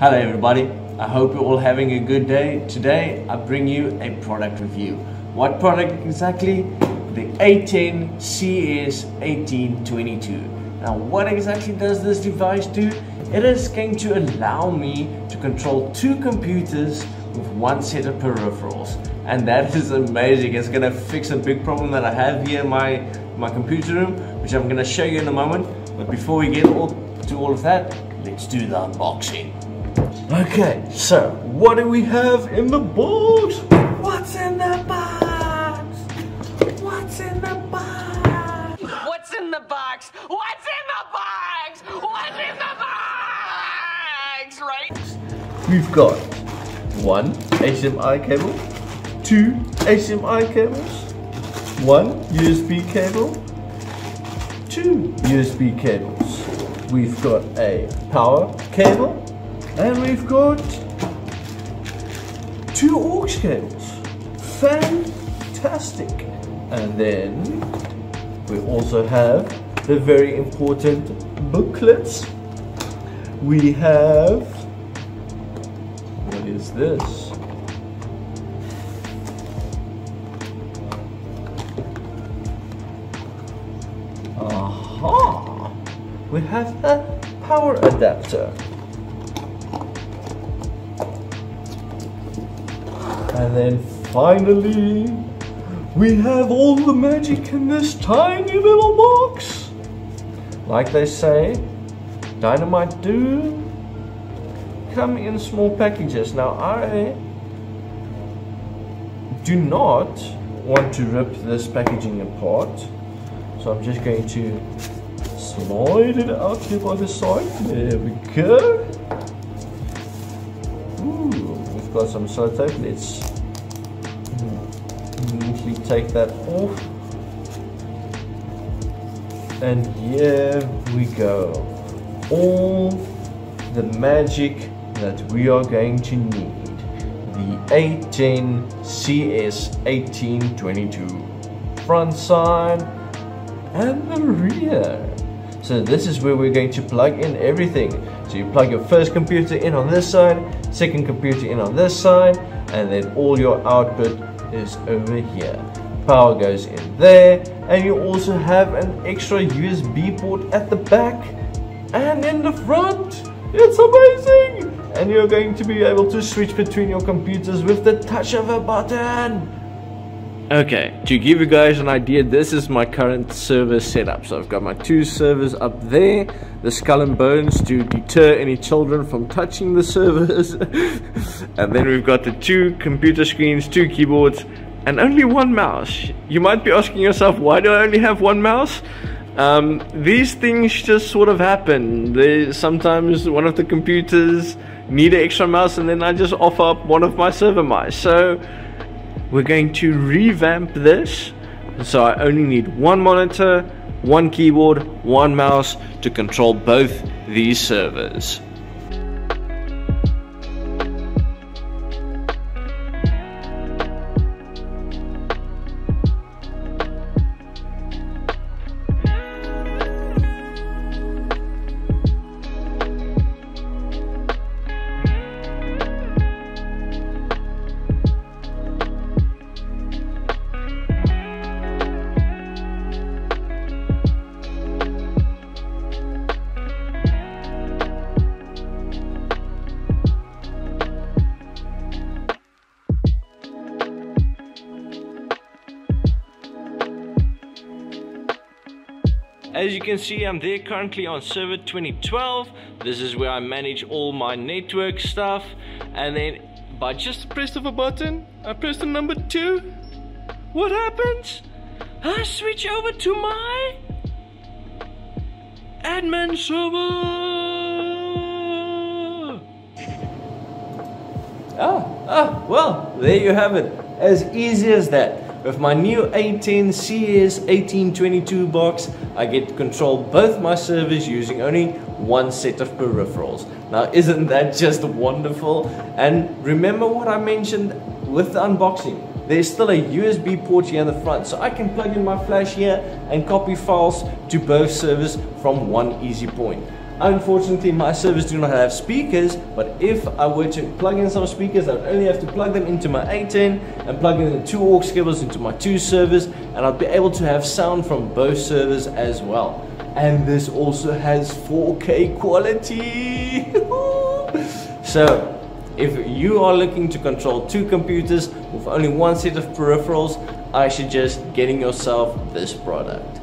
Hello everybody, I hope you're all having a good day. Today I bring you a product review. What product exactly? The ATEN CS 1822. Now what exactly does this device do? It is going to allow me to control two computers with one set of peripherals and that is amazing. It's gonna fix a big problem that I have here in my, my computer room which I'm gonna show you in a moment. But before we get all to all of that, let's do the unboxing. Okay, so what do we have in the box? What's in the box? What's in the box? What's in the box? What's in the box? What's in the box? Right? We've got one HDMI cable, two HDMI cables, one USB cable, two USB cables. We've got a power cable, and we've got two aux cables. Fantastic. And then we also have the very important booklets. We have what is this? Aha! We have a power adapter. And then finally, we have all the magic in this tiny little box. Like they say, dynamite do come in small packages. Now I do not want to rip this packaging apart. So I'm just going to slide it out here by the side. There we go. Ooh, got some sellotape. Let's neatly take that off. And here we go. All the magic that we are going to need. The ATEN CS 1822 front side and the rear. So this is where we're going to plug in everything. So you plug your first computer in on this side, second computer in on this side, and then all your output is over here. Power goes in there, and you also have an extra USB port at the back and in the front. It's amazing! And you're going to be able to switch between your computers with the touch of a button. Okay, to give you guys an idea, this is my current server setup. So I've got my two servers up there, the skull and bones to deter any children from touching the servers. and then we've got the two computer screens, two keyboards, and only one mouse. You might be asking yourself, why do I only have one mouse? Um, these things just sort of happen. They, sometimes one of the computers need an extra mouse and then I just offer up one of my server mice. So we're going to revamp this. So I only need one monitor one keyboard one mouse to control both these servers As you can see, I'm there currently on server 2012. This is where I manage all my network stuff. And then by just the press of a button, I press the number two. What happens? I switch over to my admin server. Ah, ah, well, there you have it. As easy as that. With my new ATEN CS 1822 box, I get to control both my servers using only one set of peripherals. Now isn't that just wonderful? And remember what I mentioned with the unboxing. There's still a USB port here in the front, so I can plug in my flash here and copy files to both servers from one easy point. Unfortunately, my servers do not have speakers, but if I were to plug in some speakers, I would only have to plug them into my ATEN and plug in the two aux cables into my two servers, and I'd be able to have sound from both servers as well. And this also has 4K quality. so, if you are looking to control two computers with only one set of peripherals, I suggest getting yourself this product.